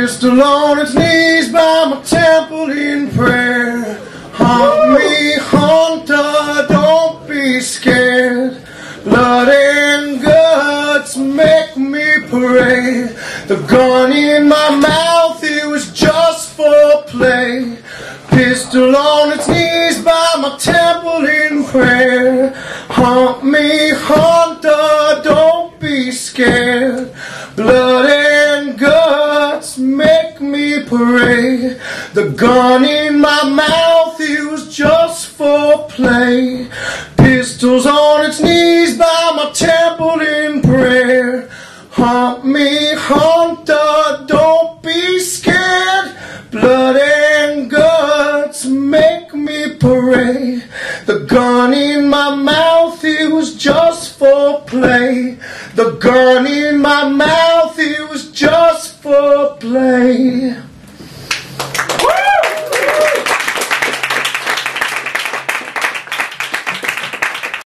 Pistol on its knees by my temple in prayer. Hunt me, hunter, don't be scared. Blood and guts make me pray. The gun in my mouth, it was just for play. Pistol on its knees by my temple in prayer. Hunt me, hunter, don't be scared. Blood and guts make me pray. The gun in my mouth, was just for play. Pistols on its knees by my temple in prayer. Hunt me, hunter, don't be scared. Blood and guts make me pray. The gun in my mouth, it was just for play. The gun in my mouth,